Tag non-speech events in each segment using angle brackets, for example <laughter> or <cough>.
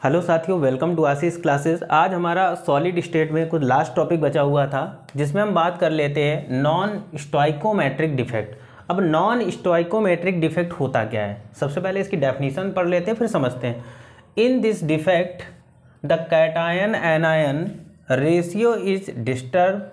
Hello साथियों welcome to Ashish classes आज हमारा सॉलिड स्टेट में कुछ लास्ट टॉपिक बचा हुआ था, जिसमें हम बात कर लेते हैं नॉन स्टोइकोमेट्रिक डिफेक्ट अब नॉन स्टोइकोमेट्रिक डिफेक्ट होता क्या है? सबसे पहले इसकी डेफिनेशन पढ़ लेते हैं, फिर समझते हैं। In this defect the cation anion ratio is disturb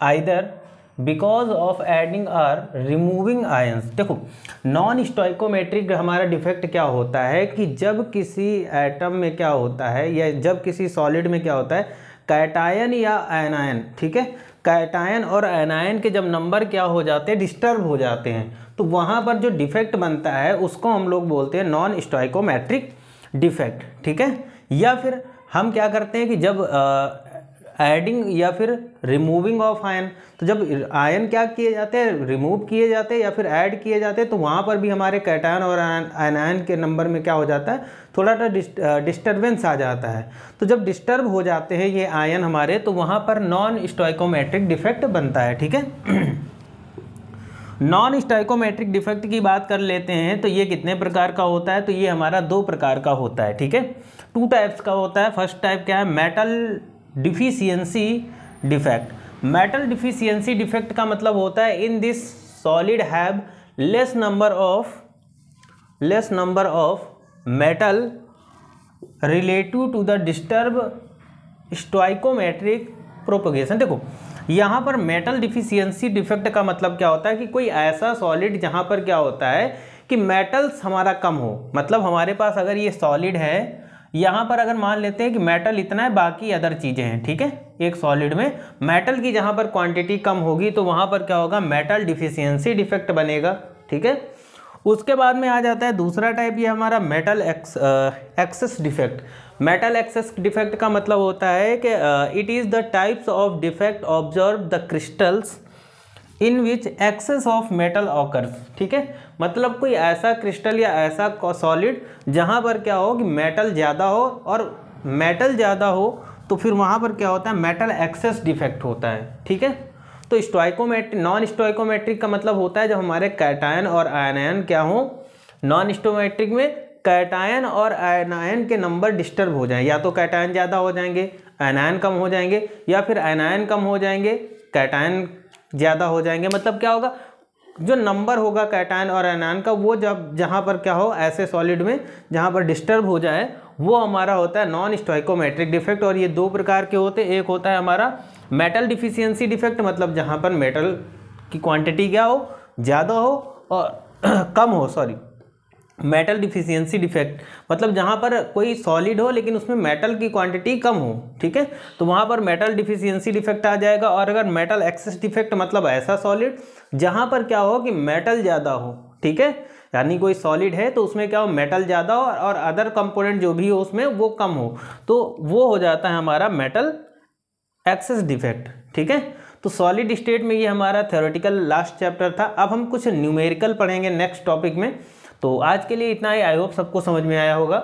either because of adding or removing ions देखो नॉन स्टोइकोमेट्रिक हमारा डिफेक्ट क्या होता है कि जब किसी एटम में क्या होता है या जब किसी सॉलिड में क्या होता है कैटायन या एनायन ठीक है? कैटायन और एनायन के जब नंबर क्या हो जाते हैं डिस्टर्ब हो जाते हैं तो वहाँ पर जो डिफेक्ट बनता है, उसको हम लोग बोलते हैं नॉन स्टोइकोमेट्रिक डिफेक्ट ठीक है? या फिर हम क्या करते हैं कि जब एडिंग या फिर रिमूविंग ऑफ़ आयन तो जब आयन क्या किए जाते हैं? रिमूव किए जाते हैं या फिर ऐड किए जाते हैं तो वहाँ पर भी हमारे कैटायन और आयनायन के नंबर में क्या हो जाता है? थोड़ा सा डिस्टर्बेंस आ जाता है। तो जब डिस्टर्ब हो जाते हैं ये आयन हमारे तो वहाँ पर नॉन स्टोइकोमेट्रिक डिफेक्ट बनता है, ठीक है? नॉन स्टाइकोमेट्रिक डिफेक्ट की बात कर लेते हैं तो ये कितने प्रकार का होता है? तो ये हमारा दो प्रकार का होता है, ठीक है? टू टाइप्स का होता है। फ़र्स्ट टाइप क्या है? Metal deficiency defect. Metal deficiency defect का मतलब होता है in this solid have less number of less number of metal relative to the disturb stoichiometric propagation देखो, यहाँ पर मेटल डिफिशियंसी डिफेक्ट का मतलब क्या होता है कि कोई ऐसा सॉलिड जहाँ पर क्या होता है कि मेटल्स हमारा कम हो। मतलब हमारे पास अगर ये सॉलिड है यहाँ पर अगर मान लेते हैं कि मेटल इतना है, बाकी अदर चीज़ें हैं, ठीक है? एक सॉलिड में मेटल की जहाँ पर क्वांटिटी कम होगी तो वहाँ पर क्या होगा? मेटल डिफिशियंसी डिफेक्ट बनेगा, ठीक है? उसके बाद में आ जाता है दूसरा टाइप ये हमारा metal ex excess defect metal excess defect का मतलब होता है कि it is the types of defect observe the crystals in which excess of metal occurs ठीक है? मतलब कोई ऐसा क्रिस्टल या ऐसा सॉलिड जहाँ पर क्या हो कि मेटल ज़्यादा हो और मेटल ज़्यादा हो तो फिर वहाँ पर क्या होता है? मेटल एक्सेस डिफेक्ट होता है, ठीक है? तो स्टोइकोमेट्रिक नॉन स्टोइकोमेट्रिक का मतलब होता है जब हमारे कैटायन और आयनायन क्या हो? नॉन स्टोमेट्रिक में कैटायन और आयनायन के नंबर डिस्टर्ब हो जाएँ। या तो कैटायन ज़्यादा हो जाएँगे आयनायन कम हो जाएँगे, या फिर आयनायन कम हो जाएँगे कैटायन ज़्यादा हो जाएँगे। मतलब क्या होगा, जो नंबर होगा कैटायन और एनान का, वो जब जहाँ पर क्या हो, ऐसे सॉलिड में जहाँ पर डिस्टर्ब हो जाए, वो हमारा होता है नॉन स्टोइकोमेट्रिक डिफेक्ट और ये दो प्रकार के होते हैं। एक होता है हमारा मेटल डिफिशियंसी डिफेक्ट मतलब जहाँ पर मेटल की क्वांटिटी क्या हो, ज़्यादा हो और <clears throat> कम हो सॉरी मेटल डिफिशियंसी डिफेक्ट मतलब जहाँ पर कोई सॉलिड हो लेकिन उसमें मेटल की क्वांटिटी कम हो, ठीक है? तो वहाँ पर मेटल डिफिशियंसी डिफेक्ट आ जाएगा और अगर मेटल एक्सेस डिफेक्ट मतलब ऐसा सॉलिड, जहाँ पर क्या हो कि मेटल ज़्यादा हो, ठीक है? यानी कोई सॉलिड है तो उसमें क्या हो, मेटल ज़्यादा हो और अदर कंपोनेंट जो भी हो उसमें वो कम हो तो वो हो जाता है हमारा मेटल एक्सेस डिफेक्ट, ठीक है? तो सॉलिड स्टेट में ये हमारा थ्योरेटिकल लास्ट चैप्टर था। अब हम कुछ न्यूमेरिकल पढ़ेंगे नेक्स्ट टॉपिक में। तो आज के लिए इतना ही। आई होप सबको समझ में आया होगा।